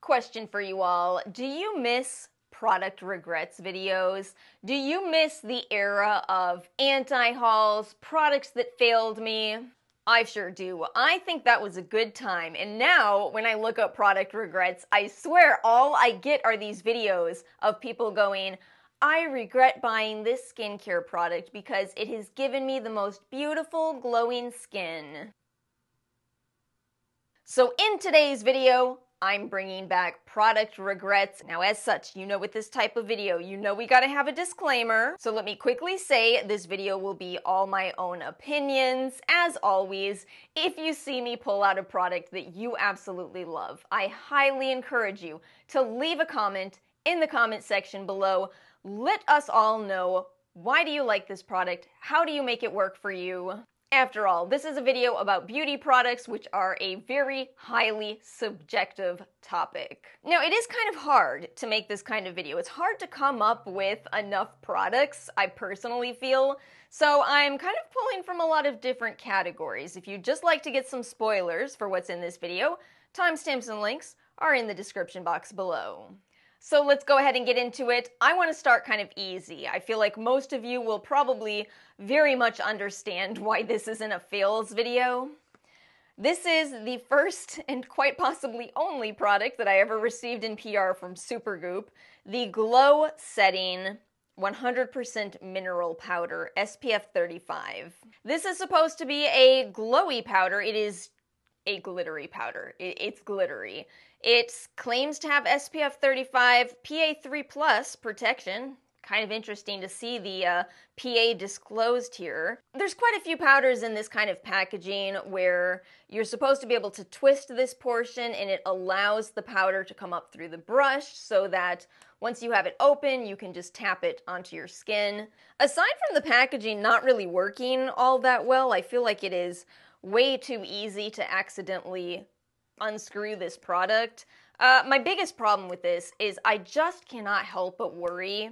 Question for you all Do you miss product regrets videos? Do you miss the era of anti hauls, products that failed me? I sure do. I think that was a good time. And now, when I look up product regrets, I swear all I get are these videos of people going, I regret buying this skincare product because it has given me the most beautiful glowing skin. So in today's video, I'm bringing back product regrets. Now, as such, you know, with this type of video, you know we gotta have a disclaimer. So let me quickly say this video will be all my own opinions. As always, if you see me pull out a product that you absolutely love, I highly encourage you to leave a comment in the comment section below let us all know why do you like this product? How do you make it work for you? After all, this is a video about beauty products, which are a very highly subjective topic. Now, it is kind of hard to make this kind of video. It's hard to come up with enough products, I personally feel. So I'm kind of pulling from a lot of different categories. If you'd just like to get some spoilers for what's in this video, timestamps and links are in the description box below. So let's go ahead and get into it. I want to start kind of easy. I feel like most of you will probably very much understand why this isn't a fails video. This is the first and quite possibly only product that I ever received in PR from Supergoop, the Glow Setting 100% mineral powder, SPF 35. This is supposed to be a glowy powder. It is a glittery powder. It's glittery. It claims to have SPF 35 PA3 plus protection. Kind of interesting to see the uh, PA disclosed here. There's quite a few powders in this kind of packaging where you're supposed to be able to twist this portion and it allows the powder to come up through the brush so that once you have it open, you can just tap it onto your skin. Aside from the packaging not really working all that well, I feel like it is way too easy to accidentally unscrew this product. Uh, my biggest problem with this is I just cannot help but worry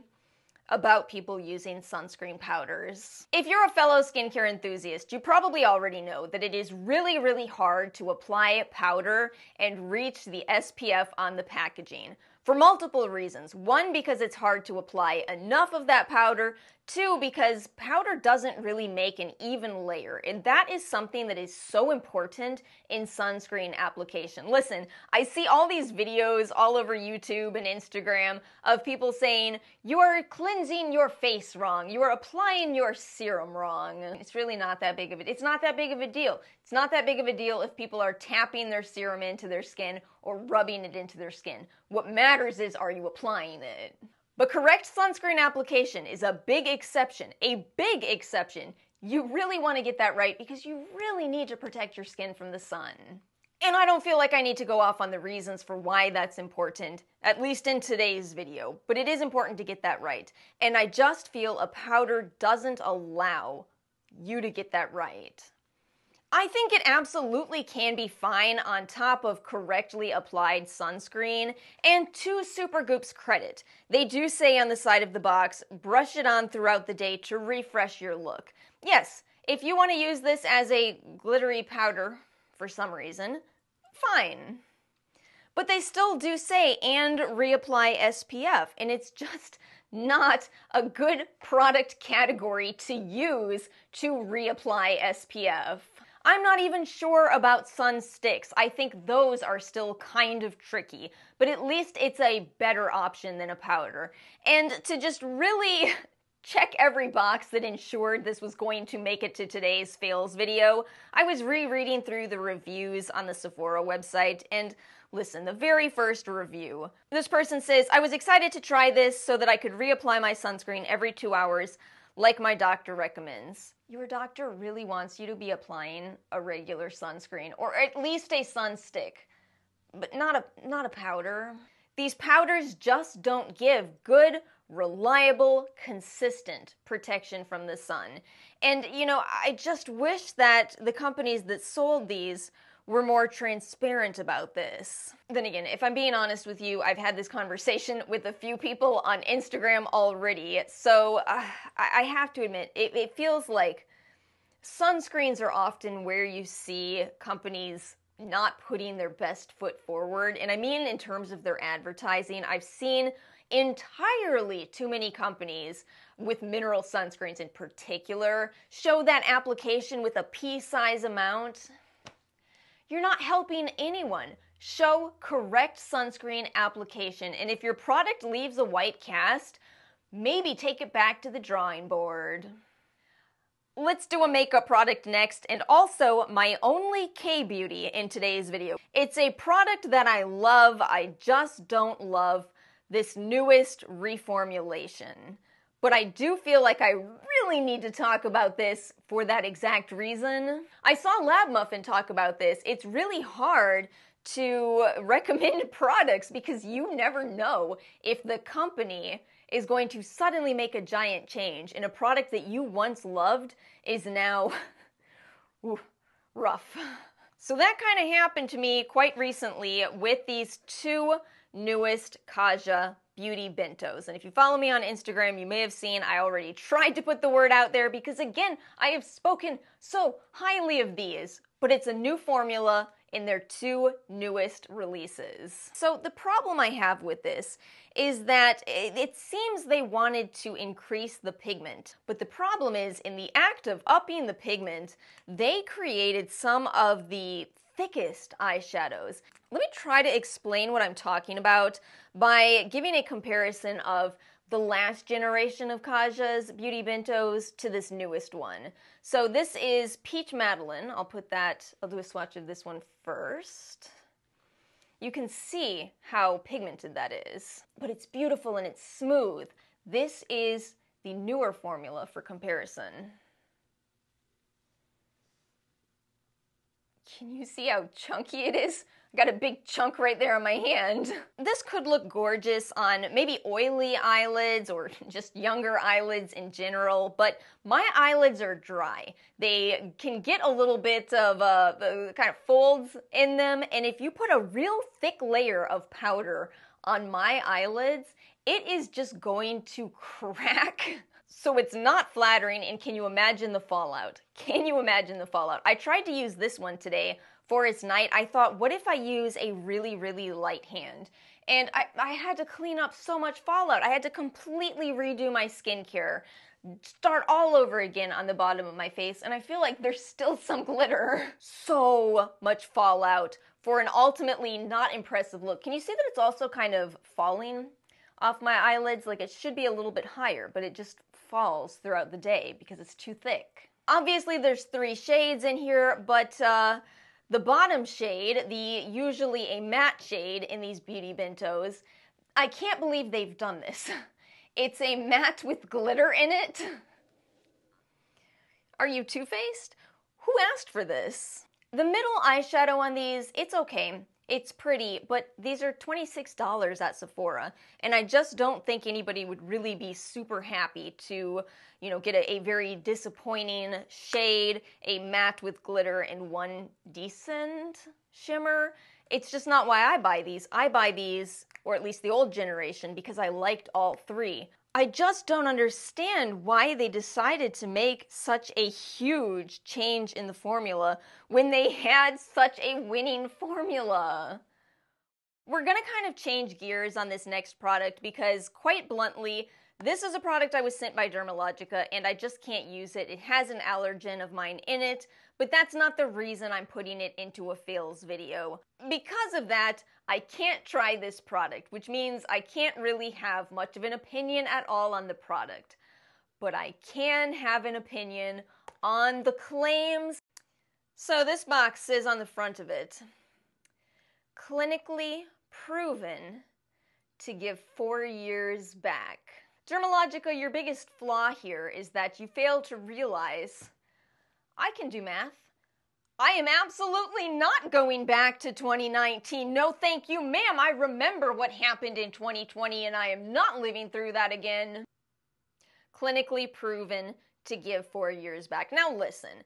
about people using sunscreen powders. If you're a fellow skincare enthusiast, you probably already know that it is really, really hard to apply powder and reach the SPF on the packaging for multiple reasons. One, because it's hard to apply enough of that powder. Two, because powder doesn't really make an even layer. And that is something that is so important in sunscreen application. Listen, I see all these videos all over YouTube and Instagram of people saying, you are cleansing your face wrong. You are applying your serum wrong. It's really not that big of a, it's not that big of a deal. It's not that big of a deal if people are tapping their serum into their skin or rubbing it into their skin. What matters is are you applying it? But correct sunscreen application is a big exception, a big exception. You really want to get that right because you really need to protect your skin from the sun. And I don't feel like I need to go off on the reasons for why that's important, at least in today's video, but it is important to get that right. And I just feel a powder doesn't allow you to get that right. I think it absolutely can be fine on top of correctly applied sunscreen. And to Supergoop's credit, they do say on the side of the box, brush it on throughout the day to refresh your look. Yes, if you want to use this as a glittery powder for some reason, fine. But they still do say and reapply SPF, and it's just not a good product category to use to reapply SPF. I'm not even sure about sun sticks. I think those are still kind of tricky, but at least it's a better option than a powder. And to just really check every box that ensured this was going to make it to today's fails video, I was rereading through the reviews on the Sephora website and Listen, the very first review. This person says, I was excited to try this so that I could reapply my sunscreen every two hours like my doctor recommends. Your doctor really wants you to be applying a regular sunscreen or at least a sun stick, but not a not a powder. These powders just don't give good, reliable, consistent protection from the sun. And you know, I just wish that the companies that sold these were more transparent about this. Then again, if I'm being honest with you, I've had this conversation with a few people on Instagram already. So uh, I have to admit, it, it feels like sunscreens are often where you see companies not putting their best foot forward. And I mean in terms of their advertising. I've seen entirely too many companies with mineral sunscreens in particular show that application with a pea size amount. You're not helping anyone. Show correct sunscreen application. And if your product leaves a white cast, maybe take it back to the drawing board. Let's do a makeup product next, and also my only K-beauty in today's video. It's a product that I love, I just don't love this newest reformulation. But I do feel like I really need to talk about this for that exact reason. I saw Lab Muffin talk about this. It's really hard to recommend products because you never know if the company is going to suddenly make a giant change and a product that you once loved is now ooh, rough. So that kind of happened to me quite recently with these two newest Kaja beauty bentos. And if you follow me on Instagram, you may have seen I already tried to put the word out there because again, I have spoken so highly of these, but it's a new formula in their two newest releases. So the problem I have with this is that it seems they wanted to increase the pigment, but the problem is in the act of upping the pigment, they created some of the thickest eyeshadows. Let me try to explain what I'm talking about by giving a comparison of the last generation of Kaja's Beauty Bentos to this newest one. So this is Peach Madeleine. I'll put that, I'll do a swatch of this one first. You can see how pigmented that is, but it's beautiful and it's smooth. This is the newer formula for comparison. Can you see how chunky it is? I got a big chunk right there on my hand. This could look gorgeous on maybe oily eyelids or just younger eyelids in general, but my eyelids are dry. They can get a little bit of uh, kind of folds in them, and if you put a real thick layer of powder on my eyelids, it is just going to crack. So it's not flattering, and can you imagine the fallout? Can you imagine the fallout? I tried to use this one today Forest Night. I thought, what if I use a really, really light hand? And I, I had to clean up so much fallout. I had to completely redo my skincare, start all over again on the bottom of my face, and I feel like there's still some glitter. So much fallout for an ultimately not impressive look. Can you see that it's also kind of falling off my eyelids? Like it should be a little bit higher, but it just falls throughout the day because it's too thick. Obviously, there's three shades in here, but uh, the bottom shade, the usually a matte shade in these beauty bentos, I can't believe they've done this. It's a matte with glitter in it. Are you two-faced? Who asked for this? The middle eyeshadow on these, it's okay. It's pretty, but these are $26 at Sephora, and I just don't think anybody would really be super happy to, you know, get a, a very disappointing shade, a matte with glitter, and one decent shimmer. It's just not why I buy these. I buy these, or at least the old generation, because I liked all three. I just don't understand why they decided to make such a huge change in the formula when they had such a winning formula. We're gonna kind of change gears on this next product because, quite bluntly, this is a product I was sent by Dermalogica and I just can't use it. It has an allergen of mine in it, but that's not the reason I'm putting it into a fails video. Because of that, I can't try this product, which means I can't really have much of an opinion at all on the product. But I can have an opinion on the claims. So this box says on the front of it, clinically proven to give four years back. Dermalogica, your biggest flaw here is that you fail to realize I can do math. I am absolutely not going back to 2019. No, thank you, ma'am. I remember what happened in 2020 and I am not living through that again. Clinically proven to give four years back. Now, listen,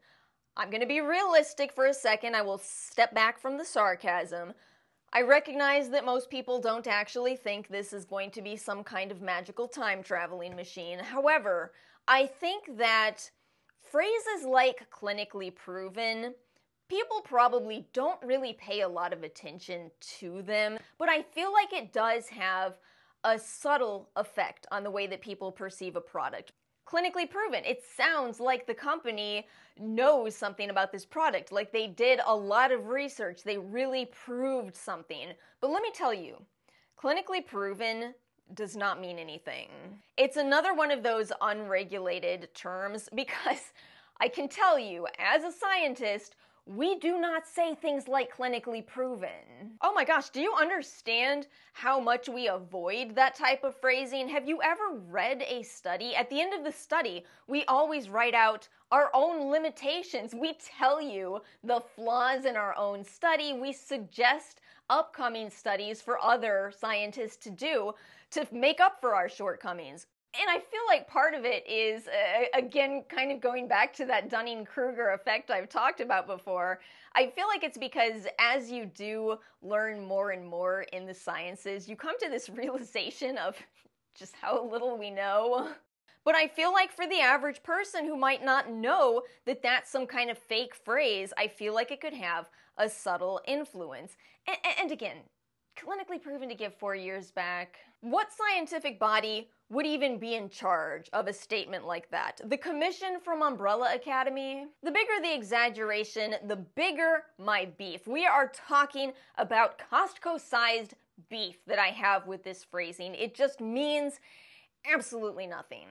I'm going to be realistic for a second. I will step back from the sarcasm. I recognize that most people don't actually think this is going to be some kind of magical time traveling machine. However, I think that phrases like clinically proven people probably don't really pay a lot of attention to them, but I feel like it does have a subtle effect on the way that people perceive a product. Clinically proven. It sounds like the company knows something about this product, like they did a lot of research, they really proved something. But let me tell you, clinically proven does not mean anything. It's another one of those unregulated terms because I can tell you, as a scientist, we do not say things like clinically proven. Oh my gosh, do you understand how much we avoid that type of phrasing? Have you ever read a study? At the end of the study, we always write out our own limitations. We tell you the flaws in our own study. We suggest upcoming studies for other scientists to do to make up for our shortcomings. And I feel like part of it is, uh, again, kind of going back to that Dunning Kruger effect I've talked about before. I feel like it's because as you do learn more and more in the sciences, you come to this realization of just how little we know. But I feel like for the average person who might not know that that's some kind of fake phrase, I feel like it could have a subtle influence. And, and again, clinically proven to give four years back. What scientific body would even be in charge of a statement like that? The commission from Umbrella Academy? The bigger the exaggeration, the bigger my beef. We are talking about Costco sized beef that I have with this phrasing. It just means absolutely nothing.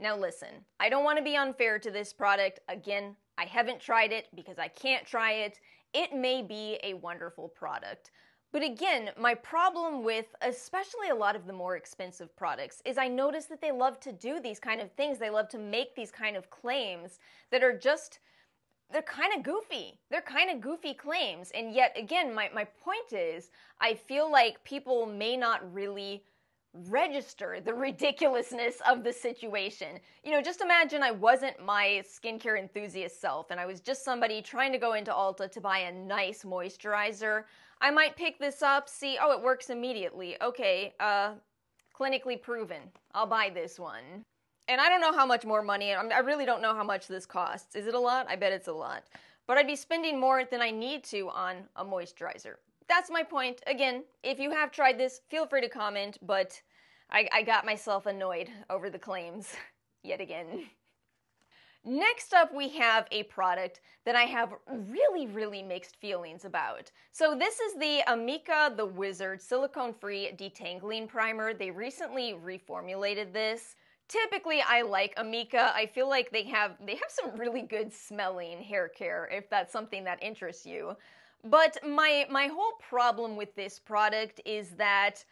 Now, listen, I don't want to be unfair to this product. Again, I haven't tried it because I can't try it. It may be a wonderful product. But again, my problem with especially a lot of the more expensive products is I notice that they love to do these kind of things. They love to make these kind of claims that are just they're kind of goofy. They're kind of goofy claims. And yet again, my, my point is I feel like people may not really register the ridiculousness of the situation. You know, just imagine I wasn't my skincare enthusiast self and I was just somebody trying to go into Ulta to buy a nice moisturizer. I might pick this up, see, oh, it works immediately. Okay, uh, clinically proven. I'll buy this one. And I don't know how much more money, I really don't know how much this costs. Is it a lot? I bet it's a lot. But I'd be spending more than I need to on a moisturizer that's my point. Again, if you have tried this, feel free to comment, but I, I got myself annoyed over the claims yet again. Next up, we have a product that I have really, really mixed feelings about. So, this is the Amika the Wizard silicone free detangling primer. They recently reformulated this. Typically, I like Amika. I feel like they have they have some really good smelling hair care if that's something that interests you. But my my whole problem with this product is that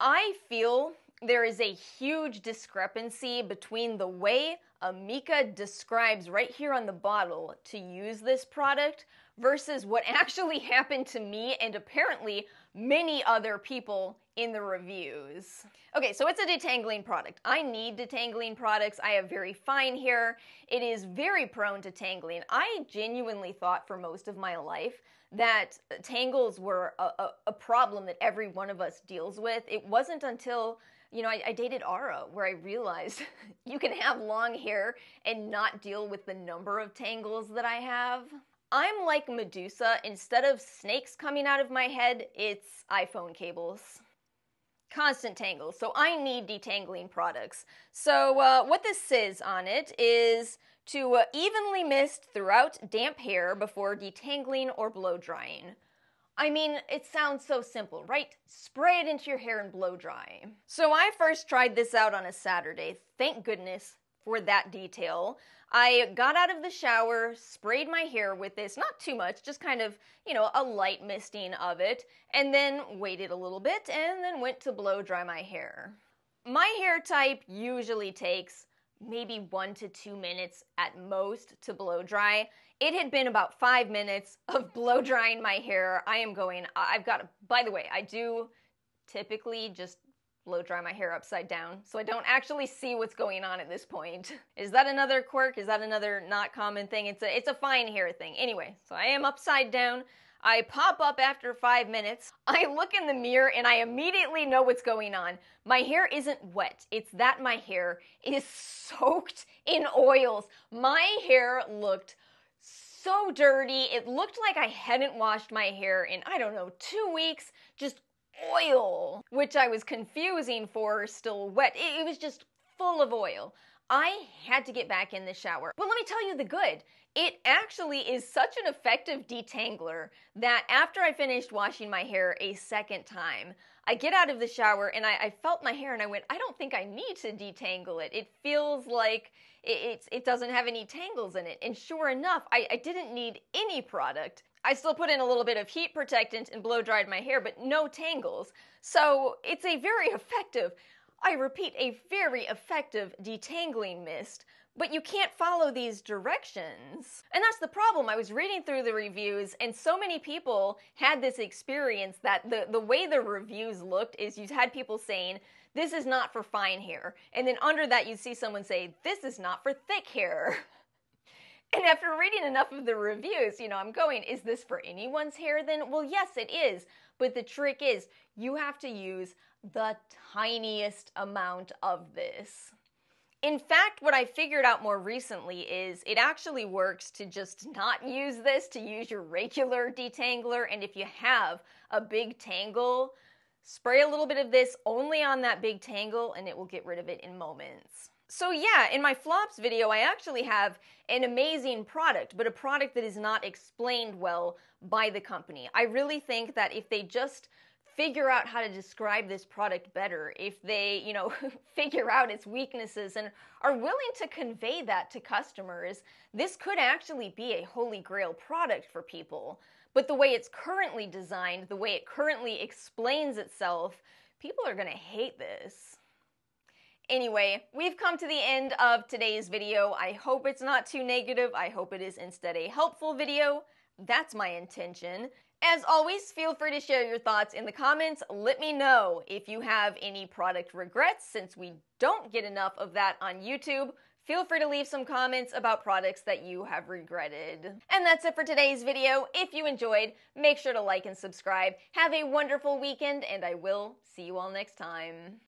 I feel there is a huge discrepancy between the way Amika describes right here on the bottle to use this product versus what actually happened to me and apparently many other people in the reviews. Okay, so it's a detangling product. I need detangling products. I have very fine hair. It is very prone to tangling. I genuinely thought for most of my life that tangles were a, a, a, problem that every one of us deals with. It wasn't until, you know, I, I dated Ara where I realized you can have long hair and not deal with the number of tangles that I have. I'm like Medusa. Instead of snakes coming out of my head, it's iPhone cables. Constant tangles. So I need detangling products. So uh, what this says on it is to uh, evenly mist throughout damp hair before detangling or blow drying. I mean, it sounds so simple, right? Spray it into your hair and blow dry. So I first tried this out on a Saturday. Thank goodness for that detail. I got out of the shower, sprayed my hair with this, not too much, just kind of, you know, a light misting of it, and then waited a little bit and then went to blow dry my hair. My hair type usually takes maybe one to two minutes at most to blow dry. It had been about five minutes of blow drying my hair. I am going, I've got, by the way, I do typically just blow dry my hair upside down so I don't actually see what's going on at this point. Is that another quirk? Is that another not common thing? It's a, it's a fine hair thing. Anyway, so I am upside down. I pop up after five minutes. I look in the mirror and I immediately know what's going on. My hair isn't wet. It's that my hair is soaked in oils. My hair looked so dirty. It looked like I hadn't washed my hair in, I don't know, two weeks. Just oil, which I was confusing for still wet. It, was just full of oil. I had to get back in the shower. But let me tell you the good. It actually is such an effective detangler that after I finished washing my hair a second time, I get out of the shower and I, I felt my hair and I went, I don't think I need to detangle it. It feels like it, it doesn't have any tangles in it. And sure enough, I, I didn't need any product. I still put in a little bit of heat protectant and blow dried my hair, but no tangles. So it's a very effective, I repeat, a very effective detangling mist but you can't follow these directions. And that's the problem. I was reading through the reviews, and so many people had this experience that the, the way the reviews looked is you had people saying, This is not for fine hair. And then under that, you'd see someone say, This is not for thick hair. And after reading enough of the reviews, you know, I'm going, is this for anyone's hair then? Well, yes, it is. But the trick is, you have to use the tiniest amount of this. In fact, what I figured out more recently is it actually works to just not use this, to use your regular detangler. And if you have a big tangle, spray a little bit of this only on that big tangle and it will get rid of it in moments. So yeah, in my flops video, I actually have an amazing product, but a product that is not explained well by the company. I really think that if they just figure out how to describe this product better, if they, you know, figure out its weaknesses and are willing to convey that to customers, this could actually be a holy grail product for people. But the way it's currently designed, the way it currently explains itself, people are going to hate this. Anyway, we've come to the end of today's video. I hope it's not too negative. I hope it is instead a helpful video. That's my intention. As always, feel free to share your thoughts in the comments. Let me know if you have any product regrets since we don't get enough of that on YouTube. Feel free to leave some comments about products that you have regretted. And that's it for today's video. If you enjoyed, make sure to like and subscribe. Have a wonderful weekend, and I will see you all next time.